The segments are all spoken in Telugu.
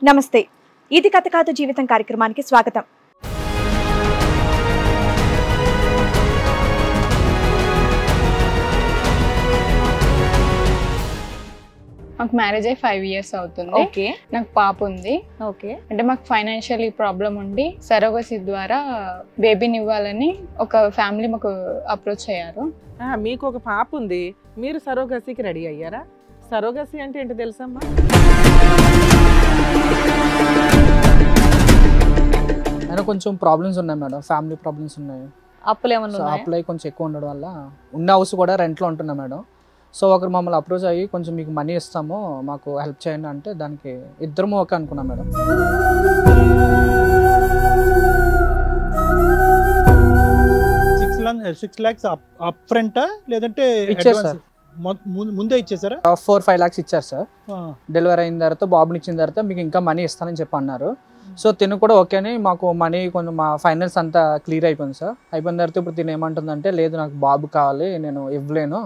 నమస్తే. ఇది కథ కాదు జీవితం కార్యక్రమానికి స్వాగతం. మాకు మ్యారేజ్ అయ్యి ఫైవ్ ఇయర్స్ అవుతుంది. ఓకే. నాకు పాప ఉంది. ఓకే. అంటే మాకు ఫైనాన్షియల్ ప్రాబ్లం ఉండి సరోగసి ద్వారా బేబీని ఇవ్వాలని ఒక ఫ్యామిలీ మాకు అప్రోచ్ అయ్యారు. మీకు ఒక పాప ఉంది. మీరు సరోగసికి రెడీ అయ్యారా? సరోగసి అంటే ఏంటో తెలుసమ్మా? అయినా కొంచెం ప్రాబ్లమ్స్ ఉన్నాయి మేడం. ఫ్యామిలీ ప్రాబ్లమ్స్ ఉన్నాయి. అప్పులు ఏమన్నా ఉన్నాయా? అప్లై కొంచెం ఎక్కువ ఉండడం వల్ల ఉన్న హౌస్ కూడా రెంట్లో ఉంటున్నా మేడం. సో ఒకరు మమ్మల్ని అప్రోచ్ అయ్యి కొంచెం మీకు మనీ ఇస్తాము మాకు హెల్ప్ చేయండి అంటే దానికి ఇద్దరము ఓకే అనుకున్నాం madam. Six six lakhs up ఫ్రంటా లేదంటే ఇచ్చారు ముందే ఇచ్చేసారా? ఫోర్ ఫైవ్ లాక్స్ ఇచ్చారు సార్. డెలివరీ అయిన తర్వాత బాబుని ఇచ్చిన తర్వాత మీకు ఇంకా మనీ ఇస్తానని చెప్పి అన్నారు సో తిను కూడా ఓకే అని మాకు మనీ కొంచెం మా ఫైనల్స్ అంతా క్లియర్ అయిపోయింది సార్. అయిపోయిన తర్వాత ఇప్పుడు తిను ఏమంటుందంటే లేదు నాకు బాబు కావాలి నేను ఇవ్వలేను.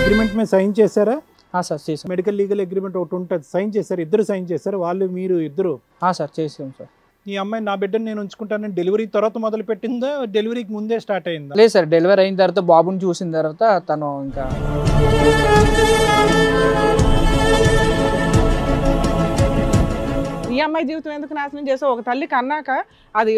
అగ్రిమెంట్ మీద సైన్ చేశారా? ఆ సార్ చేసాం మెడికల్ లీగల్ అగ్రిమెంట్ ఒకటి ఉంటుంది. సైన్ చేశారు ఇద్దరు సైన్ చేశారు వాళ్ళు మీరు ఇద్దరు? ఆ సార్ చేసాం సార్. ఈ అమ్మాయి నా బిడ్డను నేను ఉంచుకుంటానని డెలివరీ తర్వాత మొదలు పెట్టిందా డెలివరీకి ముందే స్టార్ట్ అయిందా? లేదు సార్ డెలివరీ అయిన తర్వాత బాబుని చూసిన తర్వాత తను ఇంకా ఈ అమ్మాయి జీవితం ఎందుకు నాశనం చేసావు ఒక తల్లికి అన్నాక అది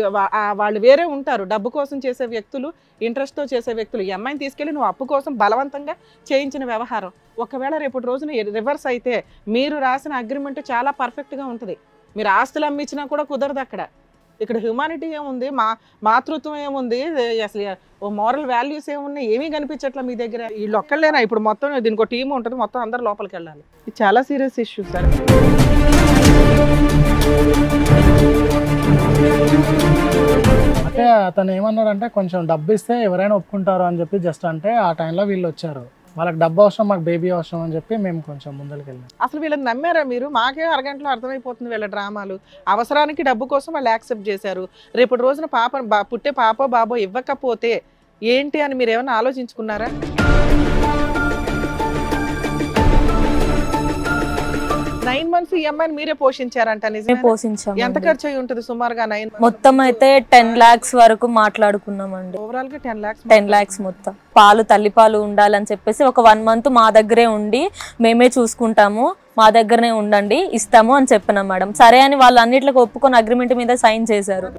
వాళ్ళు వేరే ఉంటారు. డబ్బు కోసం చేసే వ్యక్తులు ఇంట్రెస్ట్తో చేసే వ్యక్తులు. ఈ అమ్మాయిని తీసుకెళ్ళి నువ్వు అప్పు కోసం బలవంతంగా చేయించిన వ్యవహారం. ఒకవేళ రేపటి రోజున రివర్స్ అయితే మీరు రాసిన అగ్రిమెంట్ చాలా పర్ఫెక్ట్గా ఉంటుంది. మీరు ఆస్తులు అమ్మించినా కూడా కుదరదు అక్కడ. ఇక్కడ హ్యుమానిటీ ఏముంది? మా మాతృత్వం ఏముంది? అసలు ఓ మోరల్ వాల్యూస్ ఏమున్నాయి? ఏమీ కనిపించట్లా మీ దగ్గర? వీళ్ళు ఒక్కళ్ళేనా? ఇప్పుడు మొత్తం దీనికి ఒక టీం ఉంటుంది మొత్తం అందరు లోపలికి వెళ్ళాలి. ఇది చాలా సీరియస్ ఇష్యూ సార్. అంటే అతను ఏమన్నాడంటే కొంచెం డబ్బు ఇస్తే ఎవరైనా ఒప్పుకుంటారు అని చెప్పి జస్ట్ అంటే ఆ టైంలో వీళ్ళు వచ్చారు. వాళ్ళకి డబ్బు అవసరం మాకు బేబీ అవసరం అని చెప్పి మేము కొంచెం ముందరికి వెళ్ళాం అసలు వీళ్ళని నమ్మారా మీరు? మాకే అరగంటలో అర్థమైపోతుంది వీళ్ళ డ్రామాలు. అవసరానికి డబ్బు కోసం వాళ్ళు యాక్సెప్ట్ చేశారు. రేపటి రోజున పాప బా- పుట్టే పాప బాబో ఇవ్వకపోతే ఏంటి అని మీరు ఏమైనా ఆలోచించుకున్నారా? నైన్ మంత్స్ ఈ అమ్మాయిని మీరే పోషించారంట నిజమే ఎంత పోషించాం ఖర్చు అయి ఉంటుంది సుమారుగా నైన్ మొత్తం అయితే టెన్ లాక్స్ వరకు మాట్లాడుకున్నామండి. ఓవరాల్గా టెన్ లాక్స్ టెన్ లాక్స్ మొత్తం. పాలు తల్లిపాలు ఉండాలని చెప్పేసి ఒక వన్ మంత్ మా దగ్గరే ఉండి మేమే చూసుకుంటాము. మా దగ్గరనే ఉండండి ఇస్తాము అని చెప్పినాం మేడం. సరే అని వాళ్ళు అన్నిట్లకు ఒప్పుకొని అగ్రిమెంట్ మీద సైన్ చేశారు.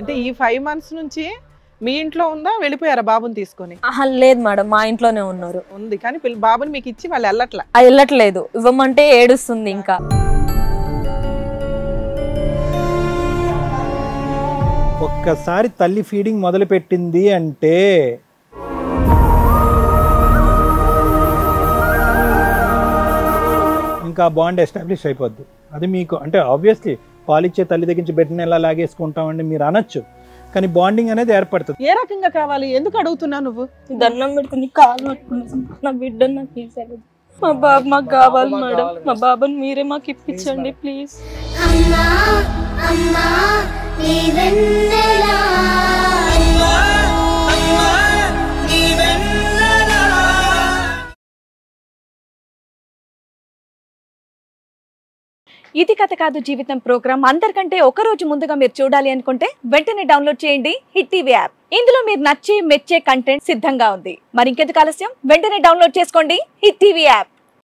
అంటే ఈ ఫైవ్ మంత్స్ నుంచి మీ ఇంట్లో ఉందా? వెళ్ళిపోయారా బాబుని తీసుకొని? ఆహా, లేదు మేడం మా ఇంట్లోనే ఉన్నారు. ఉంది కానీ పిల్ల- బాబుని మీకు ఇచ్చి వాళ్ళు వెళ్ళట్లా? అది వెళ్ళట్లేదు. ఇవ్వమంటే ఏడుస్తుంది ఇంకా. ఒక్కసారి తల్లి ఫీడింగ్ మొదలు పెట్టింది అంటే ఇంకా బాండ్ ఎస్టాబ్లిష్ అయిపోద్ది. అది మీకు అంటే ఆబ్వియస్లీ పాలిచ్చే తల్లి దగ్గర నుంచి బిడ్డని ఎలా లాగేసుకుంటామండి మీరు అనొచ్చు. కానీ బాండింగ్ అనేది ఏర్పడుతుంది. ఏ రకంగా కావాలి? ఎందుకు అడుగుతున్నావు నువ్వు? దండం పెట్టుకుని కాలు పట్టుకున్నాం నా బిడ్డ నాకు మా బాబు మాకు కావాలి మేడం. మా బాబుని మీరే మాకు ఇప్పించండి ప్లీజ్ అమ్మా అమ్మా నీ వెన్నెలా అమ్మా ఇది కథ కాదు జీవితం ప్రోగ్రామ్. అందరికంటే ఒక రోజు ముందుగా మీరు చూడాలి అనుకుంటే వెంటనే డౌన్లోడ్ చేయండి హిట్ టీవీ యాప్. ఇందులో మీరు నచ్చే మెచ్చే కంటెంట్ సిద్ధంగా ఉంది. మరి ఇంకెందుకు ఆలస్యం? వెంటనే డౌన్లోడ్ చేసుకోండి హిట్ టీవీ యాప్.